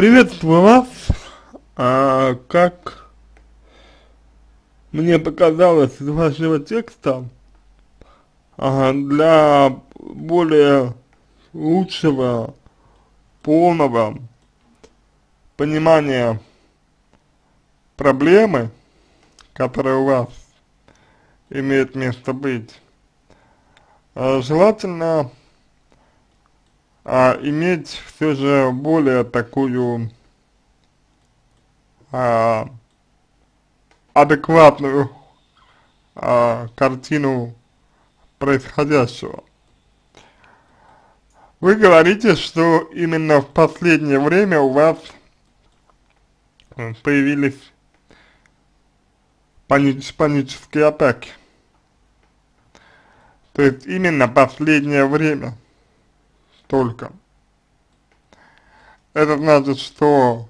Приветствую вас. А, как мне показалось из вашего текста, а, для более лучшего, полного понимания проблемы, которая у вас имеет место быть, а, желательно а, иметь все же более такую а, адекватную а, картину происходящего. Вы говорите, что именно в последнее время у вас появились панич панические атаки. То есть именно последнее время только. Это значит, что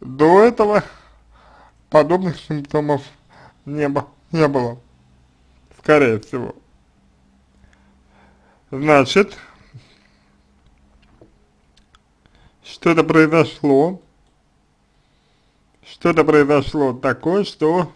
до этого подобных симптомов не, не было, скорее всего. Значит, что-то произошло, что-то произошло такое, что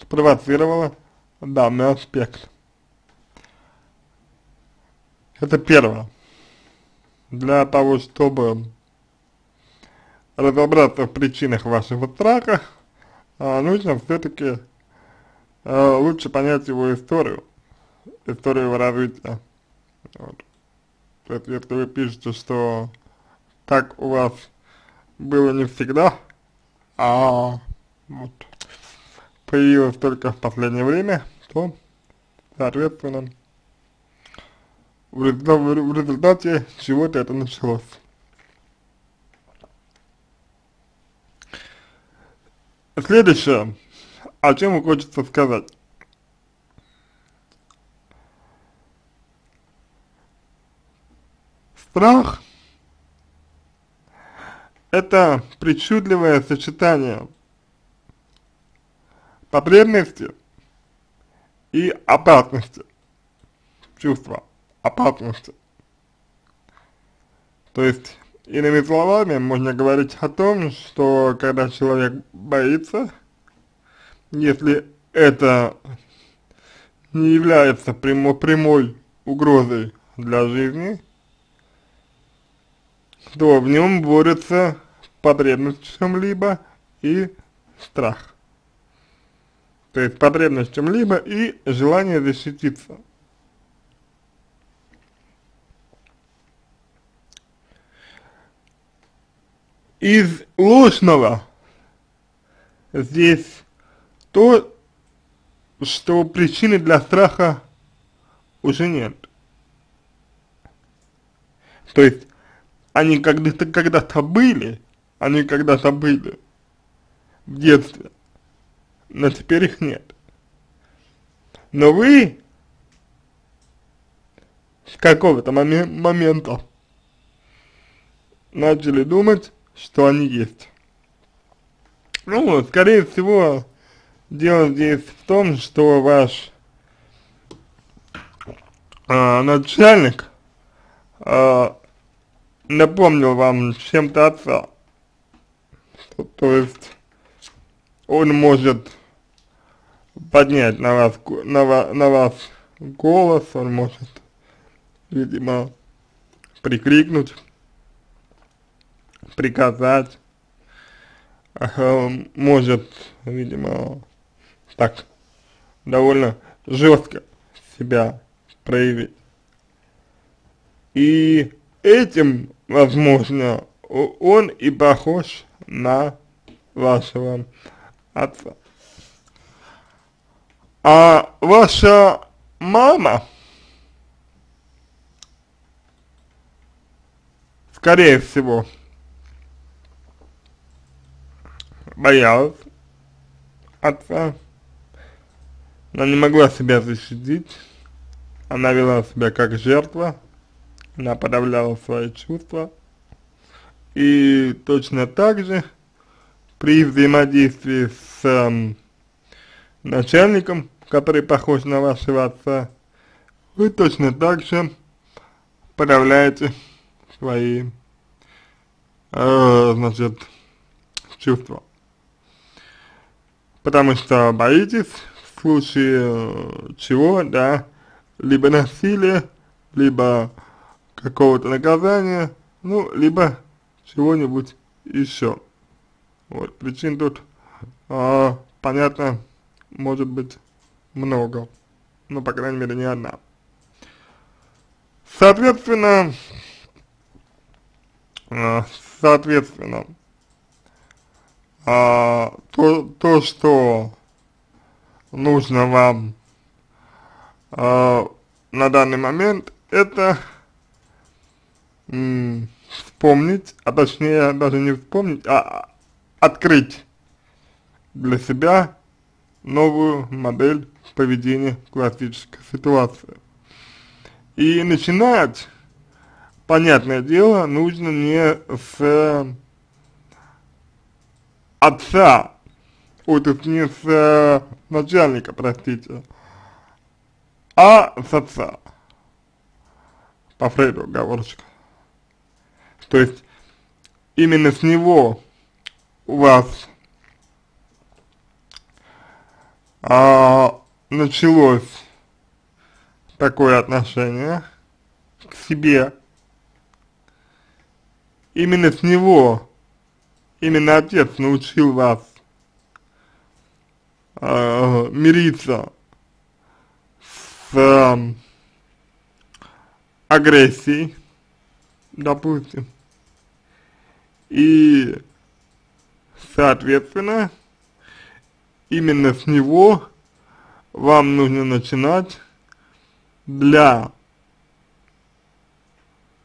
спровоцировало данный аспект. Это первое для того, чтобы разобраться в причинах вашего страха, а, нужно все-таки а, лучше понять его историю, историю его развития. Вот. То есть, если вы пишете, что так у вас было не всегда, а вот появилось только в последнее время, то, соответственно, в, в результате чего-то это началось. Следующее, о чем хочется сказать. Страх – это причудливое сочетание потребности и опасности чувства опасности. То есть, иными словами, можно говорить о том, что когда человек боится, если это не является прямо, прямой угрозой для жизни, то в нем борется потребность в чем-либо и страх. То есть потребность в чем-либо и желание защититься. Из ложного здесь то, что причины для страха уже нет. То есть они когда-то когда-то были, они когда-то были в детстве, но теперь их нет. Но вы с какого-то момент, момента начали думать, что они есть. Ну, скорее всего, дело здесь в том, что ваш э, начальник э, напомнил вам чем-то отца. То, то есть он может поднять на вас, на, на вас голос, он может, видимо, прикрикнуть приказать, может, видимо, так, довольно жестко себя проявить. И этим, возможно, он и похож на вашего отца. А ваша мама, скорее всего, боялась отца, она не могла себя защитить, она вела себя как жертва, она подавляла свои чувства, и точно так же при взаимодействии с э, начальником, который похож на вашего отца, вы точно так же подавляете свои э, значит, чувство. Потому что боитесь в случае чего, да, либо насилия, либо какого-то наказания, ну, либо чего-нибудь еще. Вот, причин тут, а, понятно, может быть много, ну, по крайней мере, не одна. Соответственно, а, соответственно, а, то, то, что нужно вам а, на данный момент, это вспомнить, а точнее даже не вспомнить, а открыть для себя новую модель поведения классической ситуации. И начинать, понятное дело, нужно не с отца, ой, то есть не с начальника, простите, а с отца. По Фрейду оговорочка. То есть именно с него у вас а, началось такое отношение к себе. Именно с него, именно отец научил вас э, мириться с э, агрессией, допустим, и, соответственно, именно с него вам нужно начинать для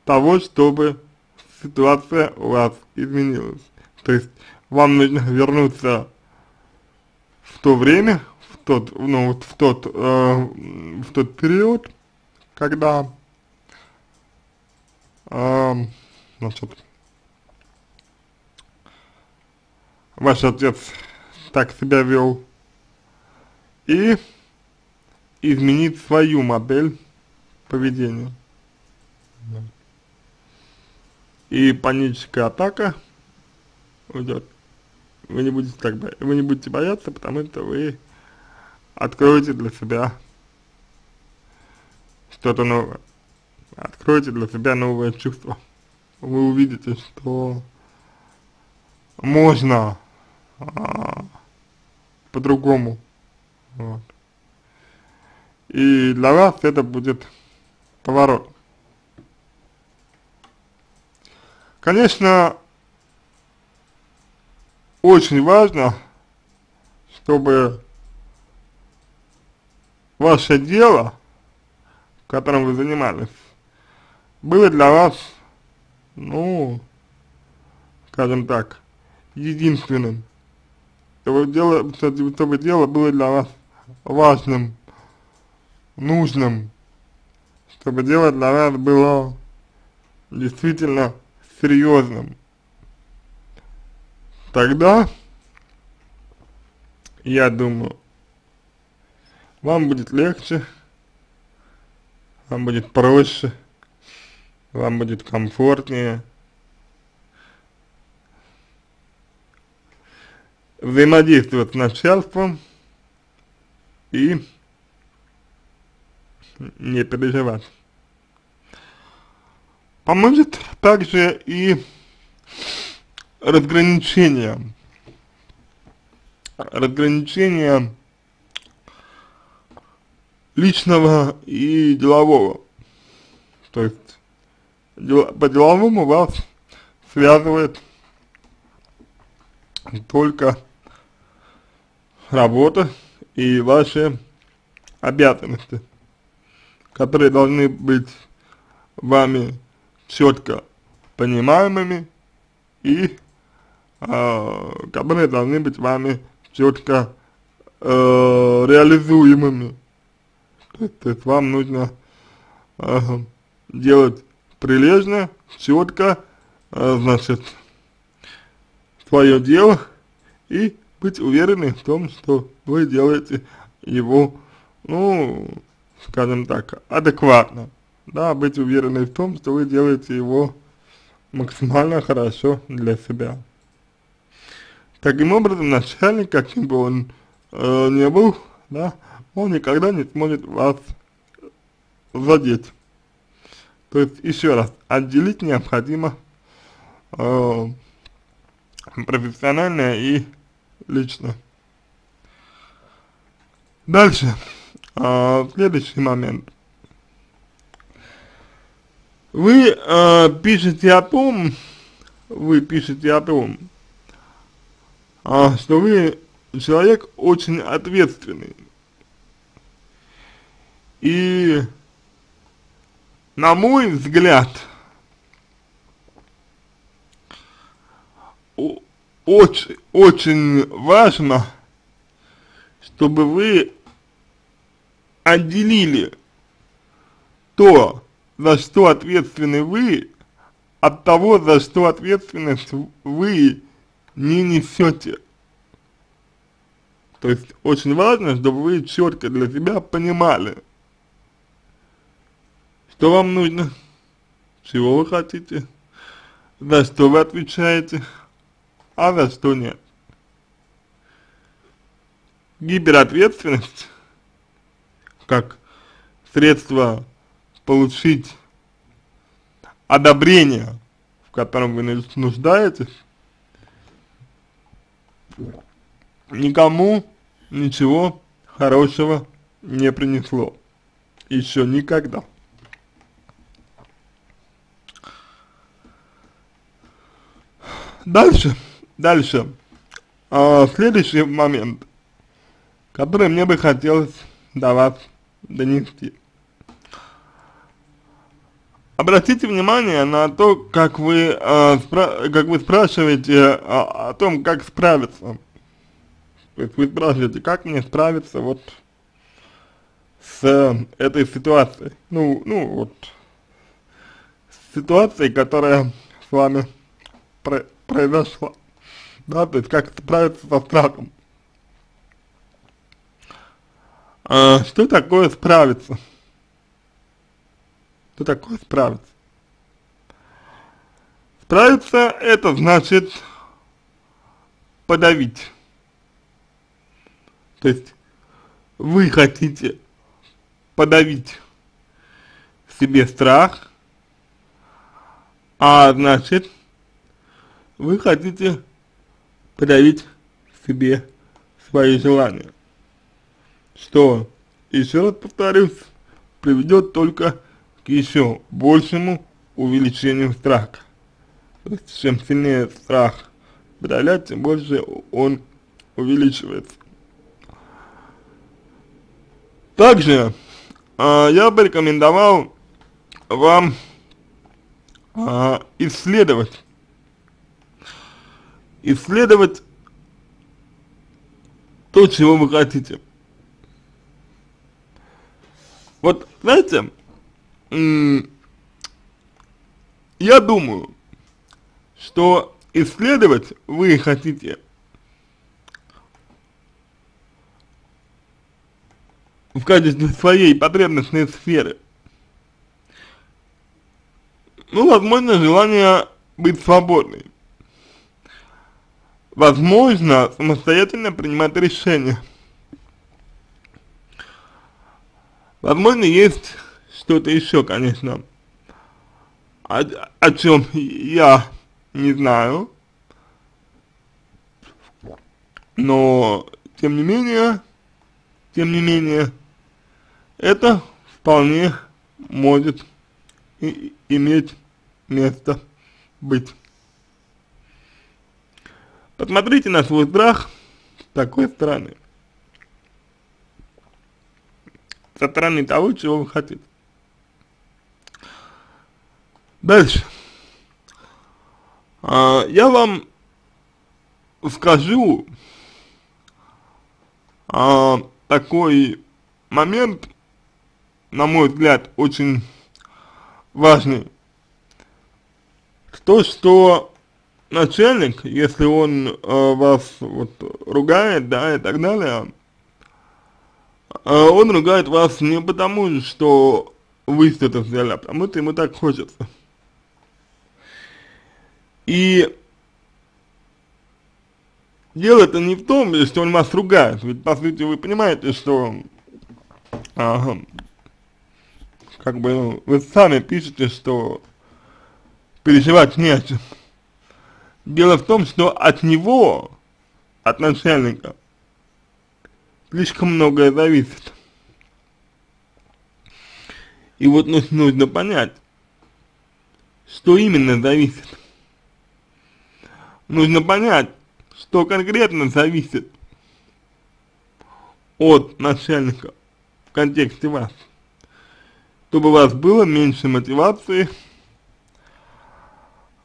того, чтобы ситуация у вас изменилась. То есть вам нужно вернуться в то время, в тот, ну, в тот, э, в тот период, когда, э, значит, ваш отец так себя вел, и изменить свою модель поведения. И паническая атака уйдет. Вы не будете так вы не будете бояться, потому что вы откроете для себя что-то новое. Откроете для себя новое чувство. Вы увидите, что можно а, по-другому. Вот. И для вас это будет поворот. Конечно, очень важно, чтобы ваше дело, которым вы занимались, было для вас, ну, скажем так, единственным. Чтобы дело, чтобы дело было для вас важным, нужным, чтобы дело для вас было действительно серьезным. Тогда, я думаю, вам будет легче, вам будет проще, вам будет комфортнее. взаимодействовать с начальством и не переживать. Поможет также и разграничение, разграничение личного и делового. То есть дел, по деловому вас связывает только работа и ваши обязанности которые должны быть вами четко понимаемыми и э, которые должны быть вами четко э, реализуемыми. То, то есть вам нужно э, делать прилежно, четко, э, значит, свое дело и быть уверенным в том, что вы делаете его, ну, скажем так, адекватно, да, быть уверенной в том, что вы делаете его, максимально хорошо для себя. Таким образом, начальник, каким бы он э, не был, да, он никогда не сможет вас задеть. То есть, еще раз, отделить необходимо э, профессионально и лично. Дальше, э, следующий момент. Вы э, пишете о том, вы пишете о том, э, что вы человек очень ответственный. И на мой взгляд, очень, очень важно, чтобы вы отделили то, за что ответственны вы, от того, за что ответственность вы не несете. То есть очень важно, чтобы вы четко для себя понимали, что вам нужно, чего вы хотите, за что вы отвечаете, а за что нет. Гиперответственность, как средство получить одобрение, в котором вы нуждаетесь, никому ничего хорошего не принесло. Еще никогда. Дальше, дальше. А, следующий момент, который мне бы хотелось до вас донести. Обратите внимание на то, как вы, э, как вы спрашиваете о, о том, как справиться. То есть вы спрашиваете, как мне справиться вот с этой ситуацией. Ну, ну вот, с ситуацией, которая с вами про произошла. Да, то есть как справиться со страхом. А, что такое справиться? Что такое справиться? Справиться это значит подавить. То есть вы хотите подавить себе страх, а значит вы хотите подавить себе свои желания, что, еще раз повторюсь, приведет только к еще большему увеличению страха. То есть, чем сильнее страх подавлять, тем больше он увеличивается. Также э, я бы рекомендовал вам э, исследовать, исследовать то, чего вы хотите. Вот, знаете, я думаю, что исследовать вы хотите в качестве своей потребностной сферы. Ну, возможно, желание быть свободной. Возможно, самостоятельно принимать решения. Возможно, есть что-то еще, конечно, о, о чем я не знаю, но, тем не менее, тем не менее, это вполне может и, иметь место быть. Посмотрите на свой страх с такой стороны. Со стороны того, чего вы хотите. Дальше. А, я вам скажу а, такой момент, на мой взгляд, очень важный. То, что начальник, если он э, вас вот ругает, да, и так далее, э, он ругает вас не потому, что вы что-то взяли, а потому что ему так хочется. И дело-то не в том, что он вас ругает, ведь по сути вы понимаете, что ага, как бы ну, вы сами пишете, что переживать не о чем. Дело в том, что от него, от начальника, слишком многое зависит. И вот нужно понять, что именно зависит. Нужно понять, что конкретно зависит от начальника в контексте вас, чтобы у вас было меньше мотивации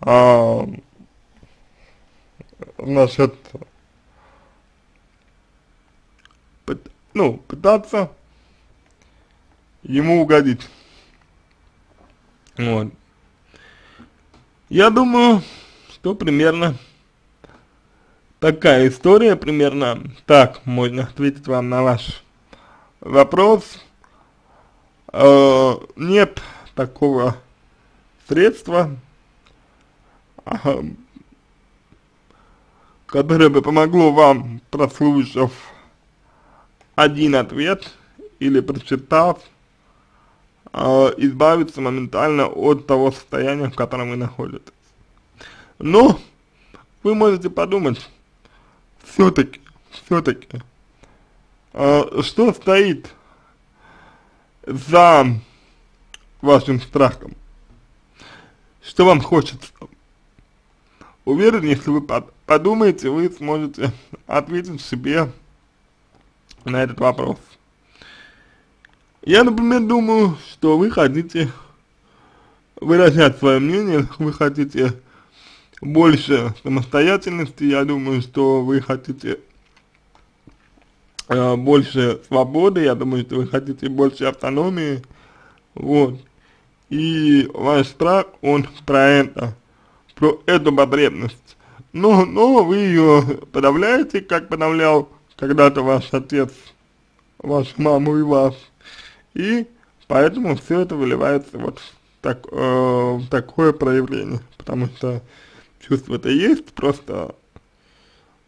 а, насчет, ну, пытаться ему угодить. Вот. Я думаю, что примерно такая история, примерно так можно ответить вам на ваш вопрос. Э, нет такого средства, э, которое бы помогло вам, прослушав один ответ или прочитав, э, избавиться моментально от того состояния, в котором вы находитесь. Но вы можете подумать, все-таки, все-таки, э, что стоит за вашим страхом? Что вам хочется? Уверен, если вы подумаете, вы сможете ответить себе на этот вопрос. Я, например, думаю, что вы хотите выражать свое мнение, вы хотите больше самостоятельности, я думаю, что вы хотите э, больше свободы, я думаю, что вы хотите больше автономии, вот, и ваш страх, он про это, про эту потребность, но, но вы ее подавляете, как подавлял когда-то ваш отец, вашу маму и вас, и поэтому все это выливается вот в, так, э, в такое проявление, потому что чувства-то есть, просто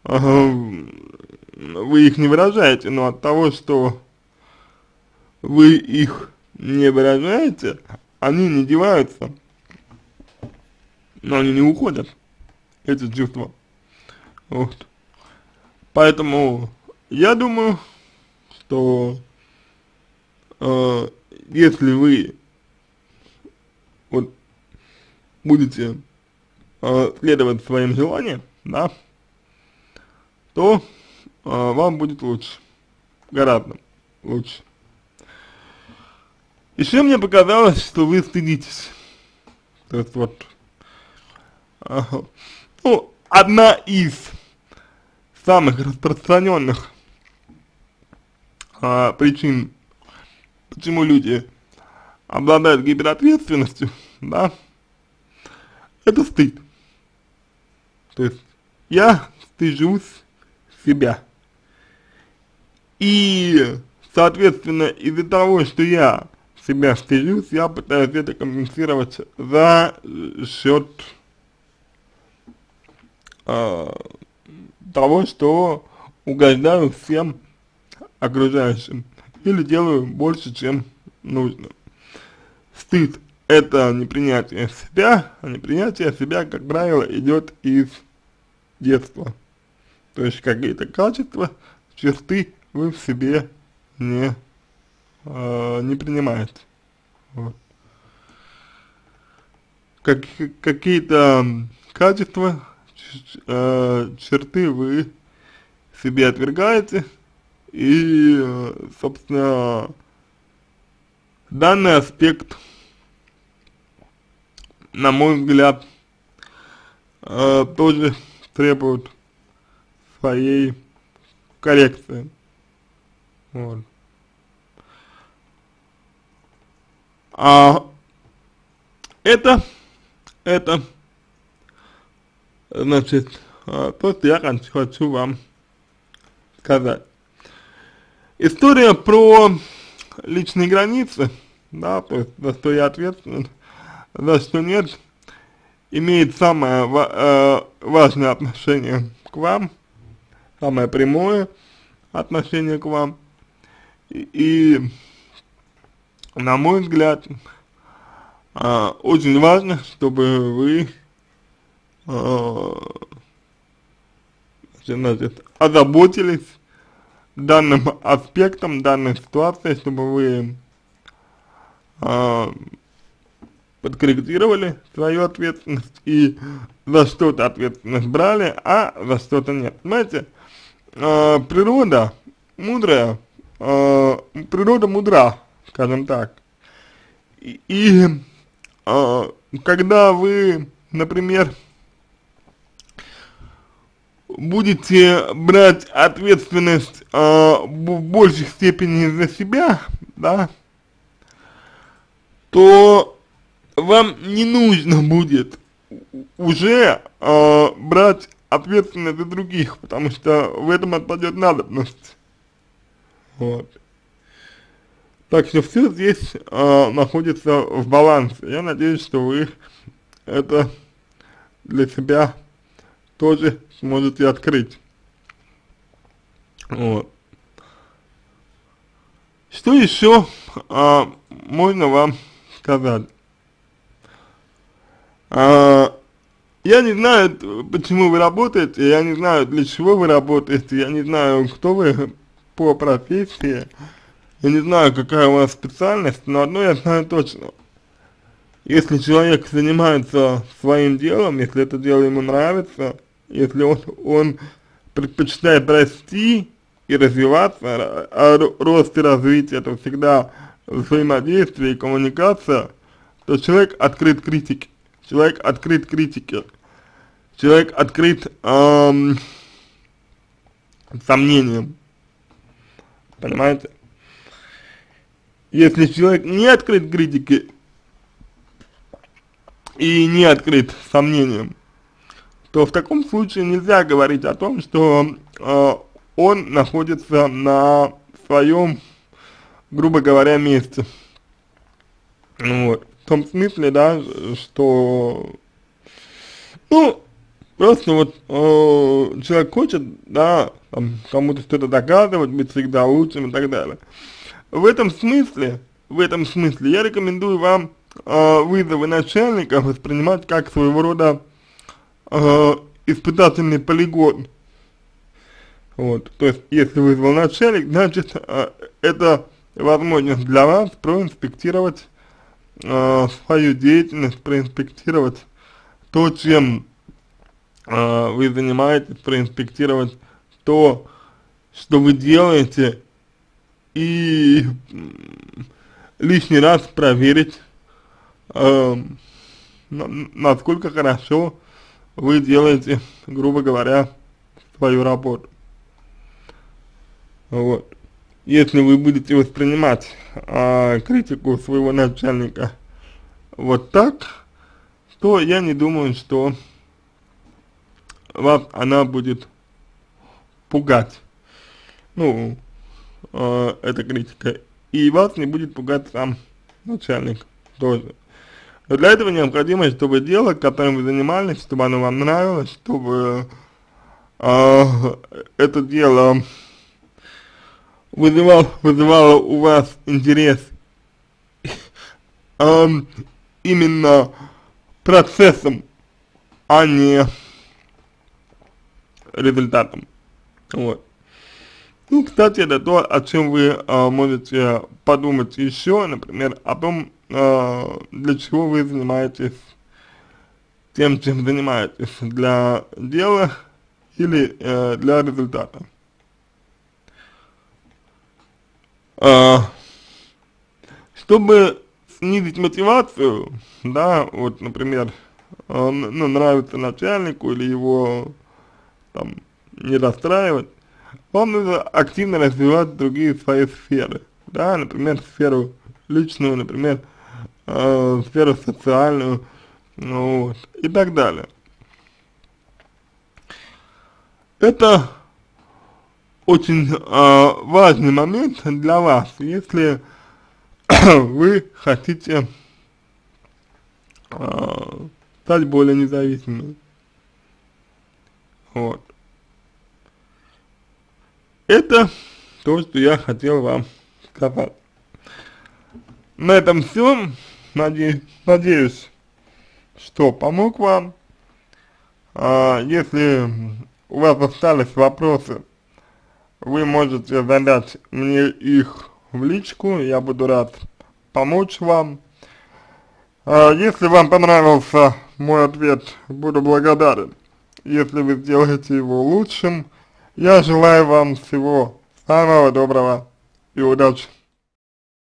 вы их не выражаете, но от того, что вы их не выражаете, они не деваются, но они не уходят, эти чувства. Вот. Поэтому я думаю, что э, если вы вот будете э, следовать своим желаниям, да, то э, вам будет лучше, гораздо лучше. Еще мне показалось, что вы стыдитесь. То есть вот, э, ну, одна из самых распространенных э, причин почему люди обладают гиперответственностью, да, это стыд. То есть я стыжусь себя. И, соответственно, из-за того, что я себя стыжусь, я пытаюсь это компенсировать за счет э, того, что угождаю всем окружающим или делаю больше, чем нужно. Стыд – это непринятие себя, а непринятие себя, как правило, идет из детства. То есть какие-то качества, черты вы в себе не, э, не принимаете. Вот. Как, какие-то качества, э, черты вы себе отвергаете, и, собственно, данный аспект, на мой взгляд, э, тоже требует своей коррекции. Вот. А это, это, значит, э, то, что я хочу вам сказать. История про личные границы, да, то есть за что я ответственен, за что нет. имеет самое э, важное отношение к вам, самое прямое отношение к вам. И, и на мой взгляд, э, очень важно, чтобы вы э, значит, озаботились данным аспектом, данной ситуации, чтобы вы э, подкорректировали свою ответственность и за что-то ответственность брали, а за что-то нет. Понимаете, э, природа мудрая, э, природа мудра, скажем так. И, и э, когда вы, например, будете брать ответственность э, в большей степени за себя, да, то вам не нужно будет уже э, брать ответственность за других, потому что в этом отпадет надобность. Вот. Так что все здесь э, находится в балансе. Я надеюсь, что вы это для себя тоже сможете открыть. Вот. Что еще а, можно вам сказать? А, я не знаю, почему вы работаете, я не знаю, для чего вы работаете, я не знаю, кто вы по профессии, я не знаю, какая у вас специальность, но одно я знаю точно. Если человек занимается своим делом, если это дело ему нравится, если он, он предпочитает расти и развиваться, а рост и развитие это всегда взаимодействие и коммуникация, то человек открыт критике человек открыт критике, человек открыт эм, сомнениям, понимаете? Если человек не открыт критике и не открыт сомнениям, то в таком случае нельзя говорить о том, что э, он находится на своем, грубо говоря, месте. Вот в том смысле, да, что, ну, просто вот э, человек хочет, да, кому-то что-то доказывать, быть всегда лучшим и так далее. В этом смысле, в этом смысле я рекомендую вам э, вызовы начальника воспринимать как своего рода э, испытательный полигон. Вот, то есть, если вызвал начальник, значит, э, это возможность для вас проинспектировать э, свою деятельность, проинспектировать то, чем э, вы занимаетесь, проинспектировать то, что вы делаете, и лишний раз проверить, э, насколько хорошо вы делаете, грубо говоря, свою работу. Вот если вы будете воспринимать а, критику своего начальника вот так, то я не думаю, что вас она будет пугать. Ну, э, эта критика. И вас не будет пугать сам начальник тоже. Но для этого необходимо, чтобы дело, которым вы занимались, чтобы оно вам нравилось, чтобы э, это дело вызывал, вызывало у вас интерес эм, именно процессом, а не результатом. Вот. Ну, кстати, это то, о чем вы э, можете подумать еще, например, о том, э, для чего вы занимаетесь тем, чем занимаетесь, для дела или э, для результата. А, чтобы снизить мотивацию, да, вот, например, он, ну, нравится начальнику или его там не расстраивать, вам нужно активно развивать другие свои сферы, да, например, сферу личную, например, э, сферу социальную, ну, вот, и так далее. Это очень э, важный момент для вас, если вы хотите э, стать более независимыми. Вот. Это то, что я хотел вам сказать. На этом все. Наде надеюсь, что помог вам. А, если у вас остались вопросы, вы можете задать мне их в личку, я буду рад помочь вам. А, если вам понравился мой ответ, буду благодарен, если вы сделаете его лучшим. Я желаю вам всего самого доброго и удачи.